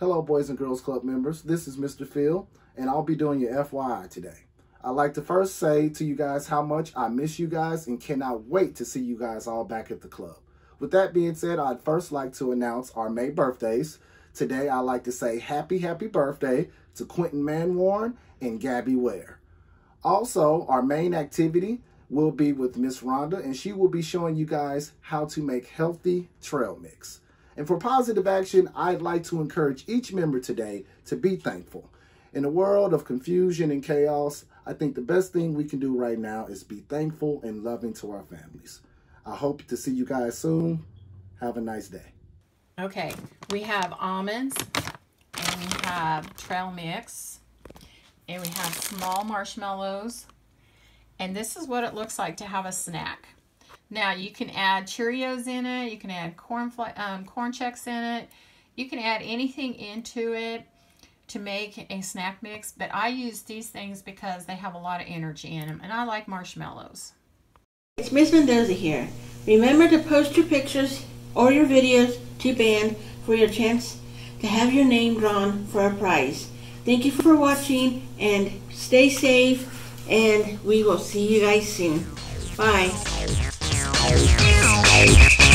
Hello, Boys and Girls Club members. This is Mr. Phil, and I'll be doing your FYI today. I'd like to first say to you guys how much I miss you guys and cannot wait to see you guys all back at the club. With that being said, I'd first like to announce our May birthdays. Today, I'd like to say happy, happy birthday to Quentin Manwarn and Gabby Ware. Also, our main activity will be with Miss Rhonda, and she will be showing you guys how to make healthy trail mix. And for positive action, I'd like to encourage each member today to be thankful. In a world of confusion and chaos, I think the best thing we can do right now is be thankful and loving to our families. I hope to see you guys soon. Have a nice day. Okay, we have almonds, and we have trail mix, and we have small marshmallows, and this is what it looks like to have a snack. Now you can add Cheerios in it. You can add corn um, Corn Chex in it. You can add anything into it to make a snack mix. But I use these things because they have a lot of energy in them. And I like marshmallows. It's Miss Mendoza here. Remember to post your pictures or your videos to band for your chance to have your name drawn for a prize. Thank you for watching and stay safe and we will see you guys soon. Bye. Hey,